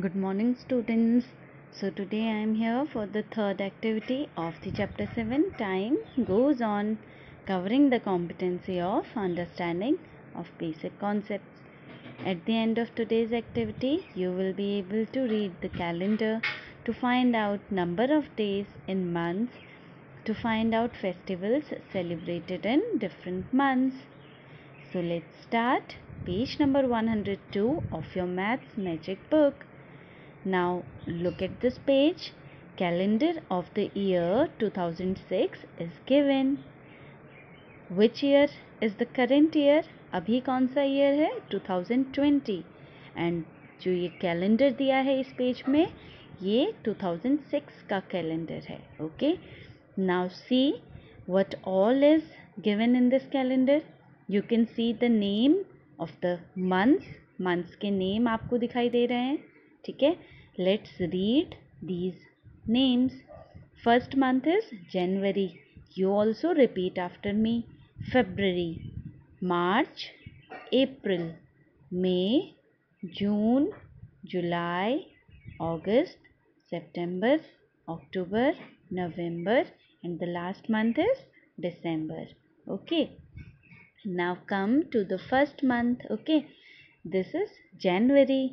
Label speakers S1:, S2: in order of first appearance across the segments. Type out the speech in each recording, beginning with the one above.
S1: Good morning students. So today I am here for the third activity of the chapter 7 time goes on covering the competency of understanding of basic concepts. At the end of today's activity you will be able to read the calendar to find out number of days in months to find out festivals celebrated in different months. So let's start page number 102 of your maths magic book. Now look at this page. Calendar of the year 2006 is given. Which year is the current year? अभी कौन सा year है 2020 and जो ये calendar दिया है इस page में ये 2006 का कैलेंडर है okay now see what all is given in this calendar you can see the name of the months months के name आपको दिखाई दे रहे हैं ठीक है let's read these names first month is January you also repeat after me February March April May June July August September October November and the last month is December okay now come to the first month okay this is January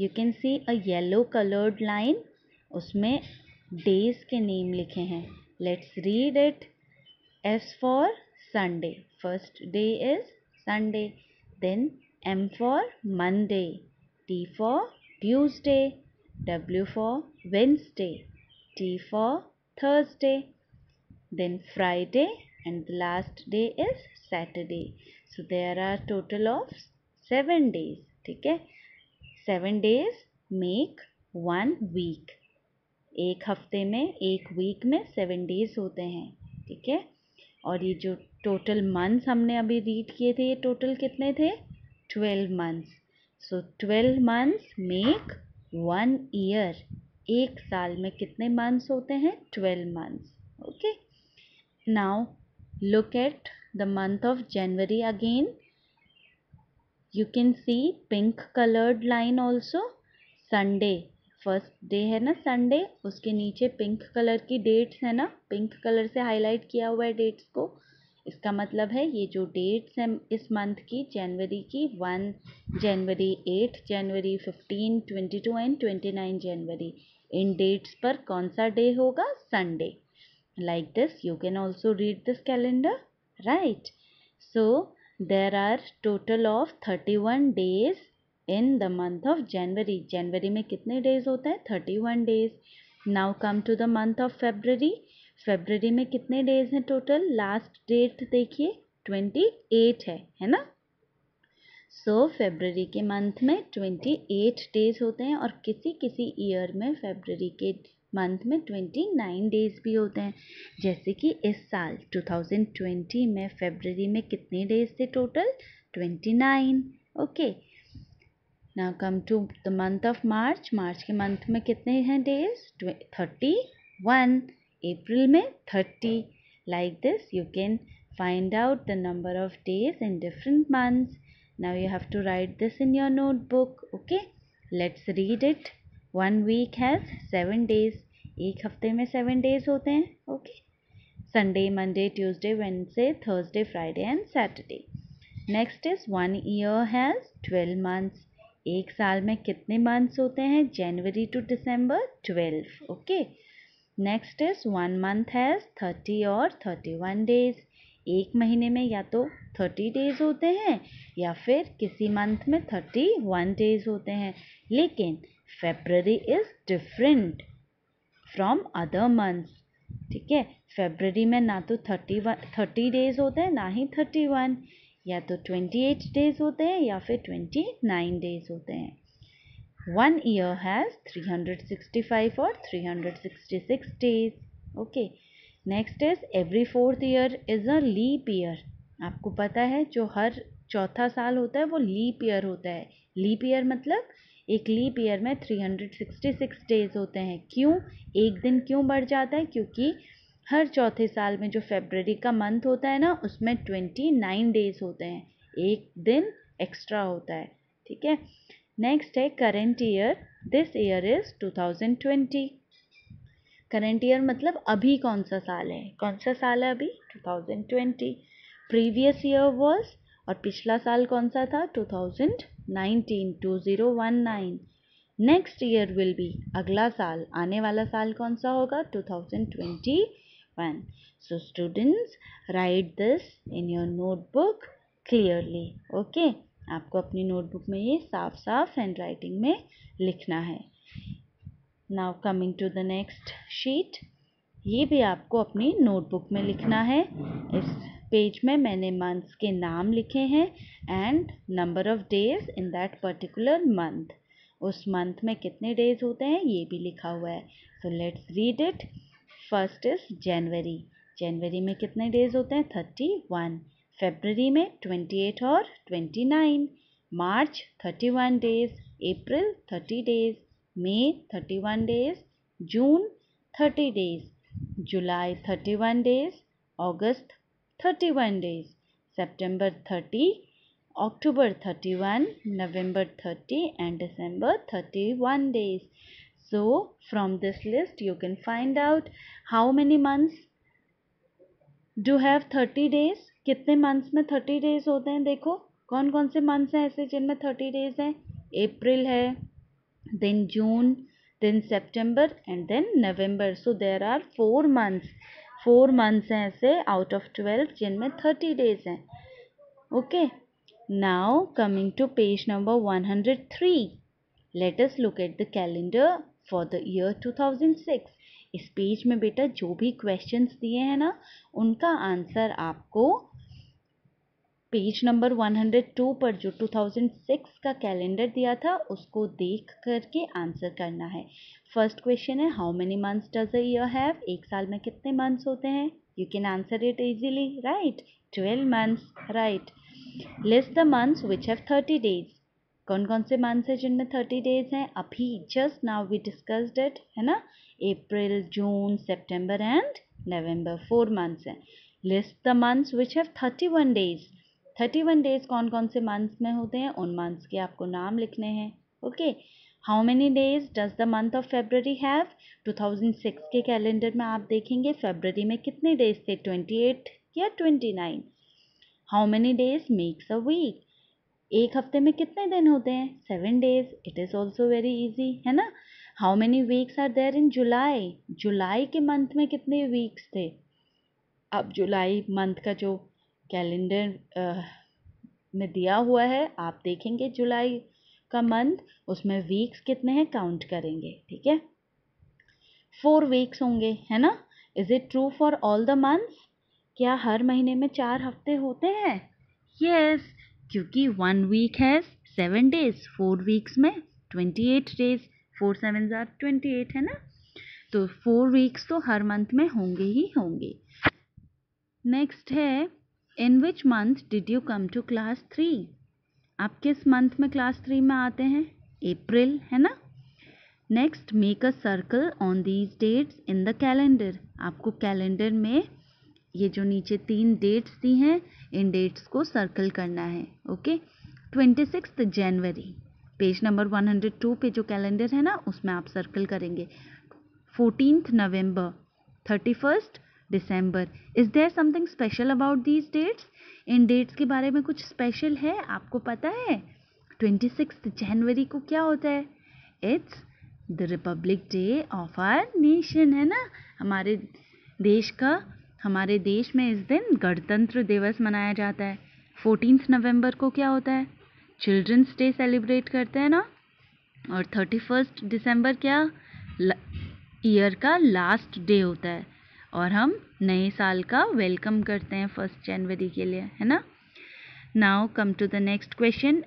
S1: You can see a yellow coloured line उसमें days के name लिखे हैं। Let's read it S for Sunday first day is Sunday then M for Monday T for Tuesday W for Wednesday T for Thursday then Friday and the last day is Saturday. So, there are total of seven days. ठीक है? Seven days make one week एक हफ़्ते में, एक week में seven days होते हैं, ठीक है? और ये जो टोटल मंथ्स हमने अभी रीड किए थे, ये टोटल कितने थे? Twelve months so twelve months make one year एक साल में कितने मंथ्स होते हैं? Twelve months okay now look at the month of January again you can see pink colored line also. Sunday first day है ना संडे उसके नीचे पिंक कलर की डेट्स है ना? पिंक कलर से हाईलाइट किया हुआ है डेट्स को। इसका मतलब है ये जो डेट्स हैं इस मंथ की, जनवरी की one January eight January fifteen twenty two and twenty nine January. In dates पर कौन सा डे होगा? Sunday like this you can also read this calendar right so there are total of 31 days in the month of January. January में कितने days होते हैं 31 days. Now come to the month of February. February में कितने days हैं total? Last date देखिए 28 है है ना सो so, फेबररी के मंथ में 28 डेज़ होते हैं और किसी किसी ईयर में फेबररी के मंथ में ट्वेंटी नाइन डेज़ भी होते हैं। जैसे कि इस साल टू थाउज़ेंड ट्वेंटी में फेबररी में कितने डेज़ थे total twenty nine okay now come to the month of March March के मंथ में कितने हैं डेज़ थर्टी वन अप्रैल में thirty like this you can find out the number of days in different months now you have to write this in your notebook okay let's read it one week has seven days एक हफ़्ते में seven days होते हैं okay Sunday Monday Tuesday Wednesday Thursday Friday and Saturday next is one year has twelve months एक साल में कितने months होते हैं? January to December twelve okay next is one month has thirty और थर्टी वन डेज़ एक महीने में या तो थर्टी डेज़ होते हैं या फिर किसी मंथ में थर्टी वन डेज़ होते हैं। लेकिन February is different from other months ठीक है? फेबररी में ना तो थर्टी वन थर्टी डेज़ होते हैं, ना ही थर्टी वन या तो ट्वेंटी एट डेज़ होते हैं, या फिर ट्वेंटी नाइन डेज़ होते हैं. One year has three hundred sixty five और three hundred sixty six days okay next is every fourth year is a leap year आपको पता है, जो हर चौथा साल होता है, वो लीप ईयर होता है. लीप ईयर मतलब एक लीप ईयर में 366 डेज़ होते हैं। क्यों? एक दिन क्यों बढ़ जाता है? क्योंकि हर चौथे साल में जो फेबररी का मंथ होता है ना, उसमें 29 डेज़ होते हैं। एक दिन एक्स्ट्रा होता है, ठीक है? नेक्स्ट है current year this year is 2020 current year मतलब अभी कौन सा साल है? कौन सा साल है अभी? 2020 प्रीवियस ईयर वाज और पिछला साल कौन सा था? 2019 2019 नेक्स्ट ईयर विल बी अगला साल, आने वाला साल कौन सा होगा? 2021 so students write this in your notebook clearly okay आपको अपनी नोटबुक में ये साफ़ साफ़ हैंड राइटिंग में लिखना है। Now coming to the next sheet ये भी आपको अपनी नोटबुक में लिखना है। इस पेज में मैंने मंथ्स के नाम लिखे हैं and number of days in that particular month उस मंथ में कितने डेज़ होते हैं ये भी लिखा हुआ है। So let's read it first is January जनवरी में कितने डेज़ होते हैं? थर्टी वन फेबररी में ट्वेंटी एट और twenty nine March thirty one days April thirty days May thirty one days June thirty days July thirty one days August thirty one days September thirty October 31, November 30 and December 31 days. So from this list you can find out how many months do have 30 days. कितने months में 30 days होते हैं देखो कौन कौन से months हैं ऐसे जिनमें 30 डेज़ हैं अप्रैल है then June then September and then November so there are four months four months हैं ऐसे आउट ऑफ़ ट्वेल्थ जिनमें थर्टी डेज़ हैं। Okay now coming to page number one hundred three latest look at the calendar for the year two thousand six इस page में बेटा, जो भी questions दिए हैं ना, उनका आंसर आपको पेज नंबर 102 पर जो 2006 का कैलेंडर दिया था, उसको देख करके आंसर करना है। फ़र्स्ट क्वेश्चन है how many months does a year have एक साल में कितने मंथ्स होते हैं? You can answer it easily right twelve months right list the months which have thirty days कौन कौन से मंथ्स हैं जिनमें थर्टी डेज़ हैं? अभी just now we discussed it है ना? April June September and November four months हैं। List the months which have thirty one days thirty one days कौन कौन से मंथ्स में होते हैं, उन मंथ्स के आपको नाम लिखने हैं okay how many days does the month of February have 2006 के कैलेंडर में आप देखेंगे फेबररी में कितने डेज़ थे 28 या 29 how many days makes a week एक हफ़्ते में कितने दिन होते हैं? Seven days it is also very easy है ना? How many weeks are there in July जुलाई के मंथ में कितने वीक्स थे? अब जुलाई मंथ का जो कैलेंडर में दिया हुआ है। आप देखेंगे जुलाई का मंथ उसमें वीक्स कितने हैं काउंट करेंगे ठीक है? फोर वीक्स होंगे है ना? Is it true for all the months क्या हर महीने में चार हफ़्ते होते हैं? यस yes, क्योंकि वन वीक है सेवन डेज़ फोर वीक्स में twenty eight days four seven ज़ार ट्वेंटी एट है ना? तो फोर वीक्स तो हर मंथ में होंगे ही होंगे। नेक्स्ट है in which month did you come to class three आप किस मंथ में क्लास थ्री में आते हैं? अप्रैल है ना? Next make a circle on these dates in the calendar आपको कैलेंडर में ये जो नीचे तीन डेट्स दी हैं, इन डेट्स को सर्कल करना है okay twenty six January page number one hundred two पे जो कैलेंडर है ना, उसमें आप सर्कल करेंगे. Fourteenth November thirty first December is there something special about these dates in dates के बारे में कुछ स्पेशल है? आपको पता है? ट्वेंटी सिक्स जनवरी को क्या होता है? It's the republic day of our nation है ना? हमारे देश का, हमारे देश में इस दिन गणतंत्र दिवस मनाया जाता है। फोर्टीन नवंबर को क्या होता है? चिल्ड्रंस डे सेलिब्रेट करते हैं ना? और थर्टी फ़र्स्ट दिसंबर क्या ईयर का लास्ट डे होता है। और हम नए साल का वेलकम करते हैं फ़र्स्ट जनवरी के लिए है ना? Now come to the next question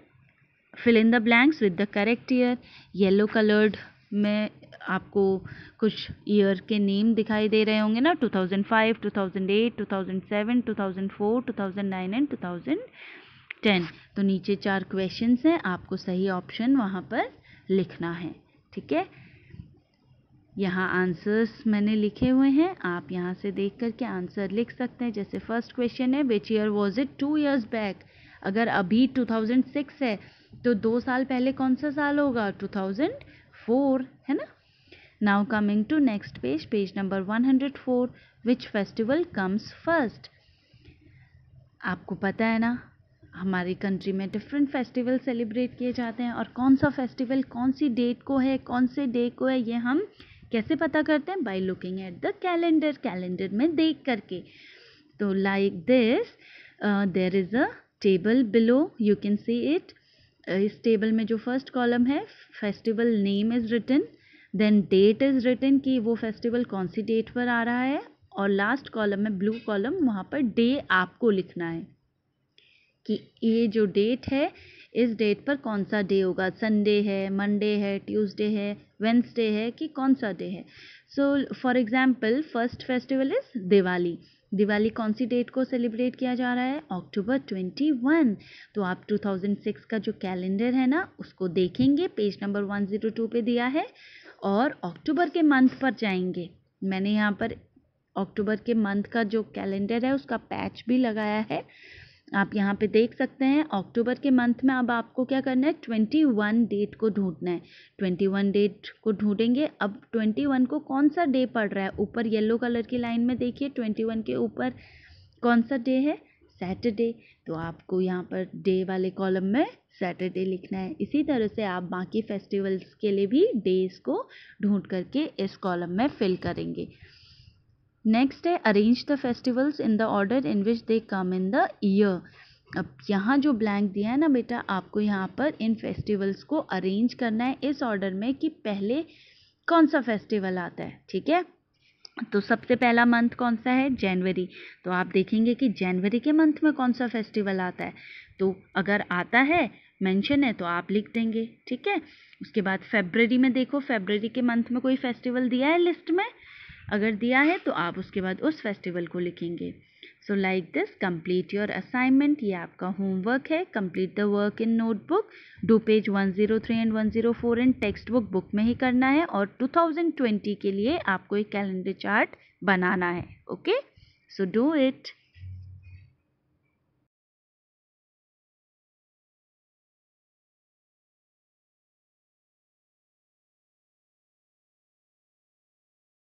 S1: fill in the blanks with the correct year yellow coloured में आपको कुछ ईयर के नेम दिखाई दे रहे होंगे ना? 2005, 2008, 2007, 2004, 2009 एंड 2010 तो नीचे चार क्वेश्चंस हैं आपको सही ऑप्शन वहाँ पर लिखना है ठीक है? यहाँ आंसर्स मैंने लिखे हुए हैं। आप यहाँ से देख करके आंसर लिख सकते हैं। जैसे फ़र्स्ट क्वेश्चन है which year was it two years back अगर अभी 2006 है तो दो साल पहले कौन सा साल होगा? 2000 फोर है ना? Now coming to next page page number one hundred four which festival comes first आपको पता है ना, हमारी कंट्री में डिफरेंट फेस्टिवल सेलिब्रेट किए जाते हैं। और कौन सा फेस्टिवल कौन सी डेट को है, कौन से डे को है, ये हम कैसे पता करते हैं? By looking at the calendar calendar में देख करके। तो like this there is a table below you can see it इस टेबल में जो फ़र्स्ट कॉलम है festival name is written then date is written कि वो फेस्टिवल कौन सी डेट पर आ रहा है? और लास्ट कॉलम में ब्लू कॉलम वहाँ पर डे आपको लिखना है। कि ये जो डेट है इस डेट पर कौन सा डे होगा? संडे है, मंडे है, ट्यूसडे है, वेंसडे है कि कौन सा डे है? So for example first festival is Diwali Diwali कौन सी डेट को सेलिब्रेट किया जा रहा है? अक्टूबर ट्वेंटी वन तो आप टू थाउज़ेंड सिक्स का जो कैलेंडर है ना, उसको देखेंगे page number one zero two पर दिया है और अक्टूबर के मंथ पर जाएँगे। मैंने यहाँ पर अक्टूबर के मंथ का जो कैलेंडर है, उसका पैच भी लगाया है। आप यहाँ पे देख सकते हैं, अक्टूबर के मंथ में अब आपको क्या करना है, ट्वेंटी वन डेट को ढूंढना है। ट्वेंटी वन डेट को ढूंढेंगे, अब ट्वेंटी वन को कौन सा डे पड़ रहा है? ऊपर येलो कलर की लाइन में देखिए, ट्वेंटी वन के ऊपर कौन सा डे है? सैटरडे। तो आपको यहाँ पर डे वाले कॉलम में सैटरडे लिखना है। इसी तरह से आप बाकी फेस्टिवल्स के लिए भी डेज़ को ढूंढ करके इस कॉलम में फिल करेंगे। नेक्स्ट है arrange the festivals in the order in which they come in the year अब यहाँ जो ब्लैंक दिया है ना बेटा, आपको यहाँ पर इन फेस्टिवल्स को अरेंज करना है इस ऑर्डर में कि पहले कौन सा फेस्टिवल आता है, ठीक है? तो सबसे पहला मंथ कौन सा है? जनवरी तो आप देखेंगे कि जनवरी के मंथ में कौन सा फेस्टिवल आता है। तो अगर आता है मेंशन है तो आप लिख देंगे, ठीक है? उसके बाद फेबररी में देखो फेबररी के मंथ में कोई फेस्टिवल दिया है लिस्ट में? अगर दिया है तो आप उसके बाद उस फेस्टिवल को लिखेंगे। So like this complete your assignment ये आपका होमवर्क है। Complete the work in notebook do page 103 and 104 in text book book में ही करना है और 2020 के लिए आपको एक कैलेंडर चार्ट बनाना है। Okay so do it